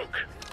smoke.